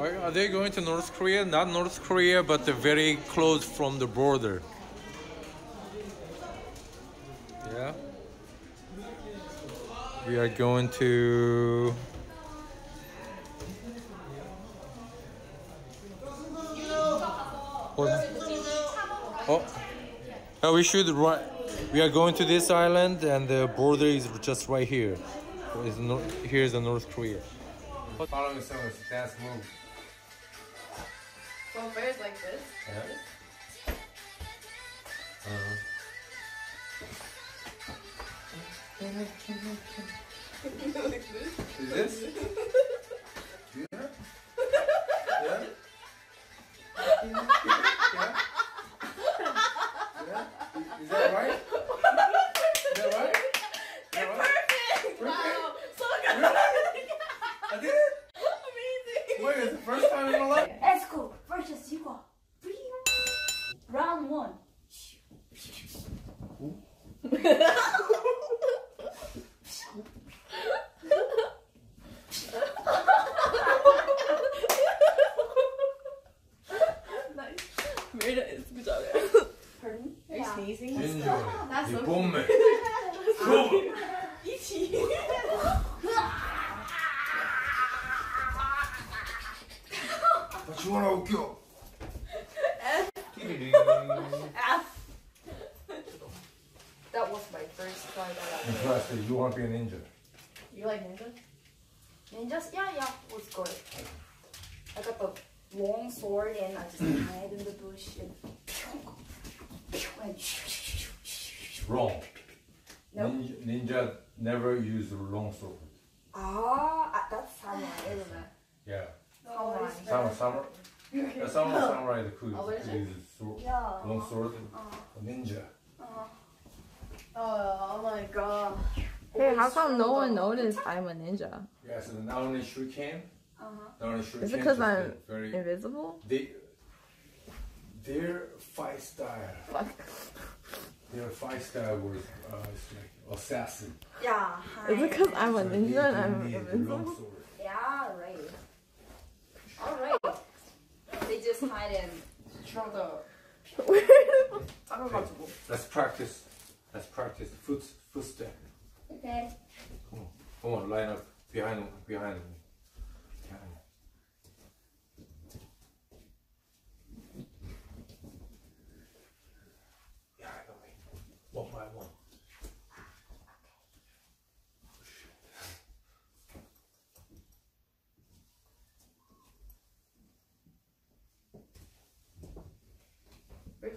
Are, they going to North Korea? Not North Korea, but they're very close from the border. Yeah. We are going to. Oh. Oh, we should right. We are going to this island, and the border is just right here. Is no, here's the North Korea. Following. So bears like this. Yeah. Uh-huh. like this. Is this? Yeah. Yeah. Yeah. Yeah. Is that right? Is that right? Is that right? Perfect! Wow! So good! I did it? Amazing! Wait, it's the first time in my life. Esco versus Yuko. Round one. nice. Made it. Good job. Pardon? Are 人情2本目勝負立起きよティリリン ah, That was my first time. In you want to be a ninja? You like ninja? Ninjas? Yeah, yeah, it was good. I got the long sword and I just hide in the bush and and Wrong. No. Ninja, ninja never use long sword. Ah, ah, that's samurai, isn't it? Yeah. Samurai. Samurai, samurai. Yeah, samurai, samurai, the could, Oh, is could it? use sword, Yeah. long sword. Ninja. Oh my god. Hey, how come no one noticed I'm a ninja? Yeah, so not only shuriken, Uh-huh. not only shuriken, Is it 'cause just I'm the very Invisible? they their fight style, their fight style was uh, like assassin. Yeah. Hi. Is it because I'm an Indian? I'm a long. Yeah, right. All right. they just hide in shoulder. okay, let's practice. Let's practice foot footstep. Okay. Come on, come on, line up behind behind.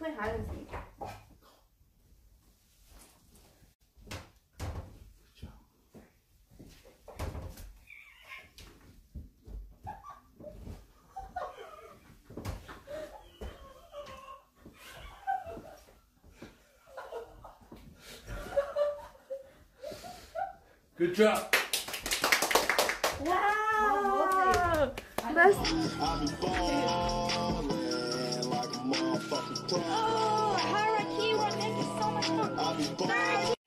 We're playing hide and seek. Good job. Wow! That's Oh, Harakira, thank you so much for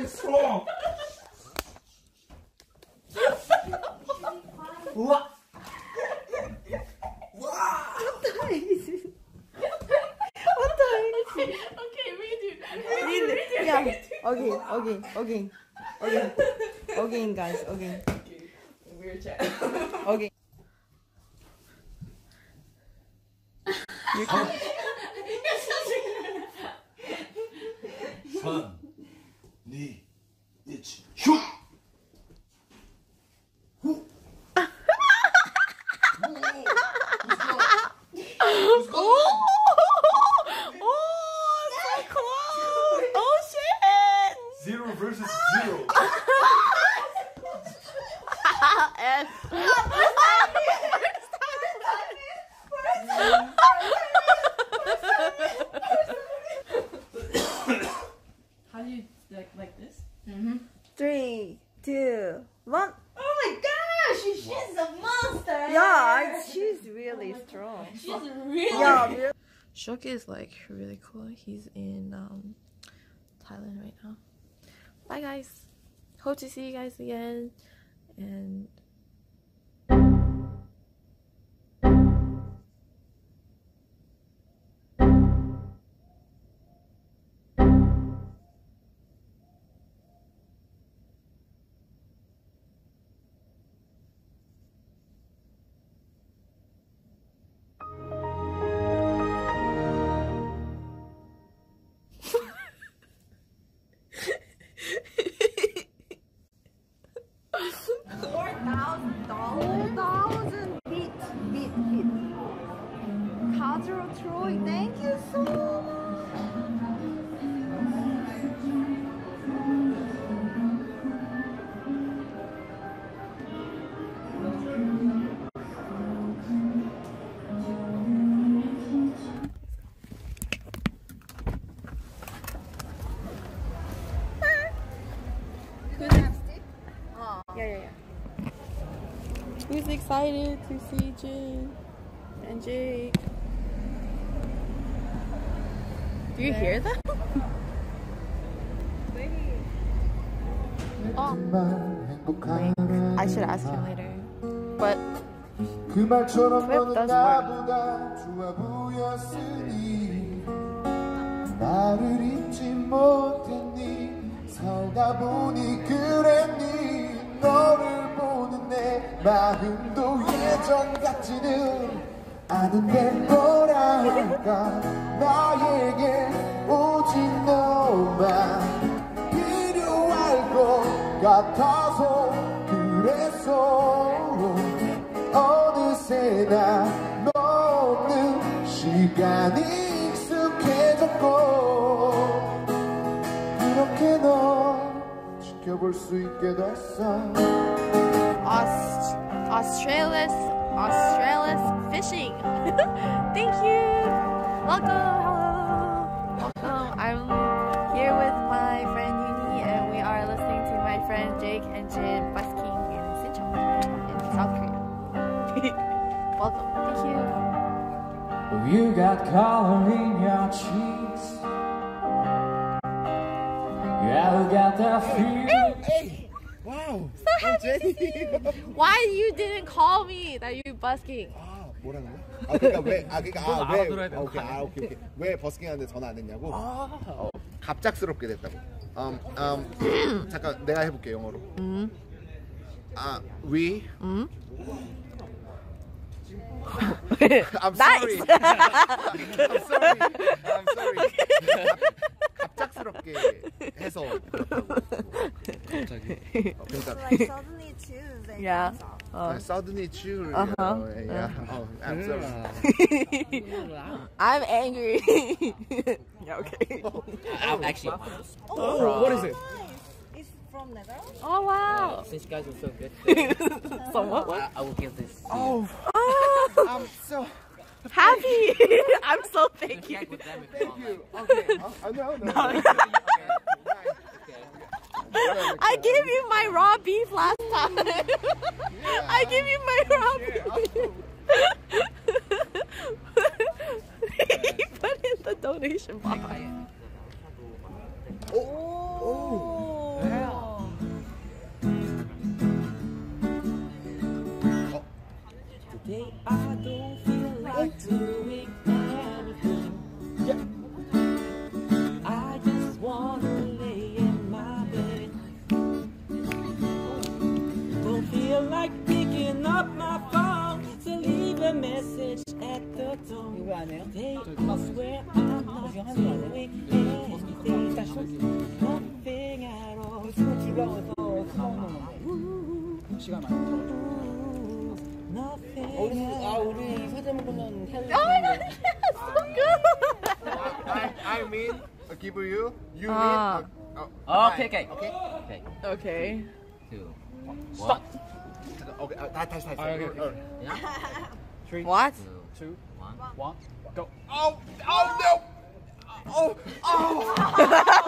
and strong. what? Okay, okay, okay, okay, okay, guys, okay. Weird chat. Okay. You can. Fun knee, itch, shoot. Zero. Versus zero. and Shuk is like really cool. He's in um, Thailand right now. Bye guys. Hope to see you guys again. And We was excited to see Jin and Jake. Do you hear that? oh. I should ask him later. But clip does work. 내 마음도 예전 같지는 않은데 뭐랄까. 나에게 오직 너만 필요할 것 같아서 그랬어 어느새 나 너는 시간이 익숙해졌고 그렇게 너 지켜볼 수 있게 됐어 Aust- Australis, Australis fishing. Thank you. Welcome. Hello. Welcome. I'm here with my friend Yuni, and we are listening to my friend Jake and Jin busking in Sinchon in South Korea. Welcome. Thank you. You got color in your cheeks. Yeah, you got that feeling. Why you didn't call me that you busking? 아, 뭐라는 거야? 아 그러니까 왜? 아 그러니까 아, 왜? 아, 오케이, 아, 오케이, 오케이. 왜 버스킹 하는데 전화 안 했냐고? 어, 갑작스럽게 됐다고. 음, 음, 잠깐 내가 해 볼게 영어로. 아, we. I'm sorry. I'm sorry. I'm sorry. 갑- 갑작스럽게 해서 그렇다고. 갑자기. 어, 그러니까 Like suddenly choose. and Yeah. comes out. Uh, suddenly choose. Uh-huh. Uh, yeah. Oh, I'm sorry. I'm angry. yeah, okay. Actually, Oh, what is it? It's from Netherlands. Oh wow. since you guys were so good, Somewhat. I, I will give this. Oh, Oh, I'm so. happy. I'm so thank you. Check with them if you want. you. Okay. No, no. I gave you my raw beef last time. I gave you my raw beef. he put in the donation box. Today 올라와서 수원으로 시간 많이 들어가지고 우리 아 우리 서재문군은 헬리 I, I mean, I give you, you 아. mean. Uh, oh, okay, okay, okay, okay. Okay. Two. Stop. Okay, uh, 다시 다시 다시. Okay, okay. Yeah. Three. What? Two. One. One. Go. Oh, oh no. Oh, oh.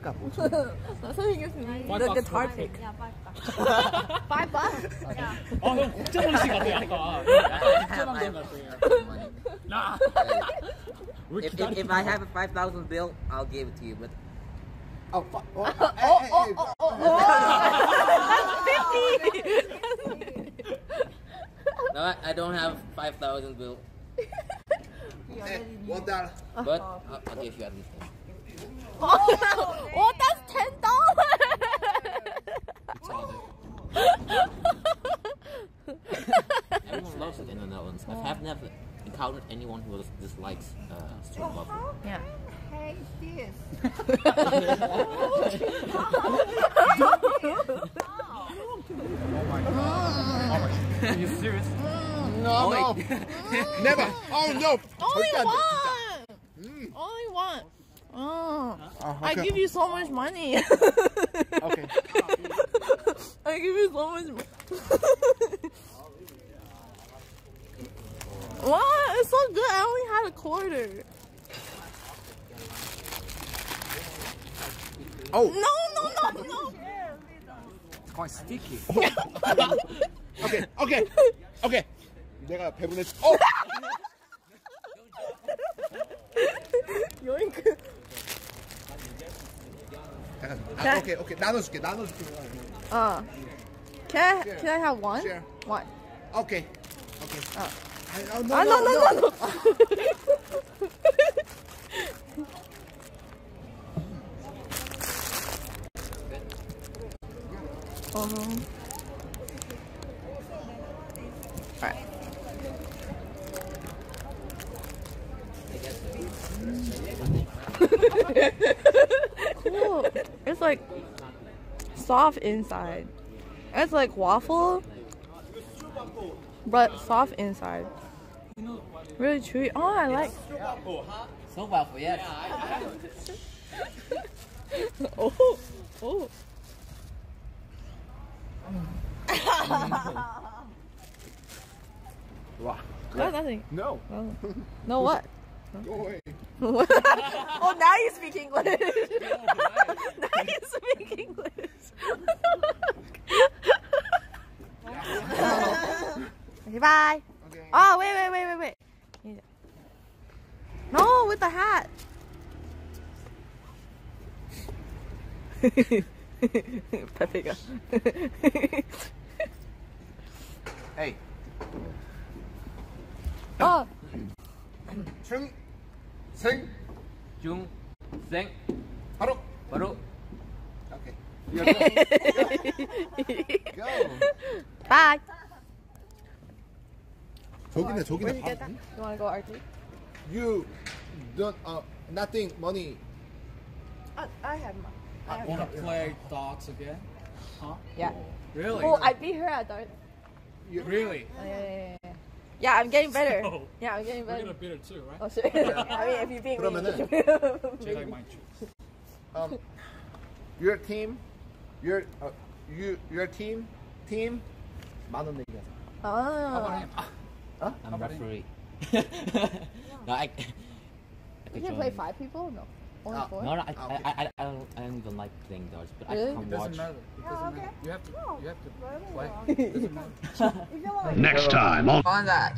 me. 아까 뭐 Last time you gave to me. Five the bucks guitar for pick. Yeah, five bucks. Five bucks? 아, 형 국제 정신 같아, 아까. 국제 남자 같아. 나. 왜 If, if, 기다리고 if I have a 5,000 bill, I'll give it to you. But 어, 파- 어, 에이, 에이, 에이. no, I, I don't have 5,000 bill. 에이, one dollar. But I'll, I'll give you at least. Oh, oh, oh that's ten dollars. Everyone loves the Netherlands. I have never encountered anyone who dislikes uh, street oh, bubble. Yeah. Hey, this. oh my god. Oh. Are you serious? Oh, no, oh, no. Never. Oh no. Only one. Mm. Only one. Oh, 아, I 오케이. give you so much money. 오케이. I give you so much. money. wow, it's so good. I only had a quarter. Oh. No, no, no, no. Quite sticky. 오케이. 오케이. 오케이. 내가 배분해. 어. 잠깐. 자. 아, 오케이. 오케이. 나눠줄게. 나눠줄게. Uh, can I, can I have one? Share. One. 오케이. 오케이. 어. 아, no, Ah, no, no, no, no. um. soft inside. It's like waffle, but soft inside. Really chewy. Oh, I like. So waffle, yes. Oh, oh. 와. No, nothing. No. No, no what? Go away. oh, now you speak English. now you speak English. okay, bye. Okay. Oh, wait, wait, wait, wait, wait. No, with the hat. Pepe가. Hey. 어, 층. 생. 중, 생, 바로. 바로. 오케이. Go. bye. 저기네 저기네. Where'd you get that? You wanna go arcade? You don't uh nothing money. I, I have mine. I have Wanna play darts again? Huh? Yeah. Really? Oh, I beat her at darts. Really? Oh, yeah, yeah, yeah, yeah. Yeah, I'm getting better. So, Yeah, I'm getting We're better. gonna beat it too, right? Oh shit. I mean, if you beat me, 그러면은 Jedi maybe. mind tricks. um your team your uh, you your team team 만원 내기 하자. Ah. I'm referee. no, I. I You could can play join. five people? No. Only Ah, four? No, no, I, Ah, okay. I, I, I, don't, I don't even like playing darts, but Really? I can It doesn't watch. matter. It doesn't matter. You have to. You have to play. If you want Next time on On that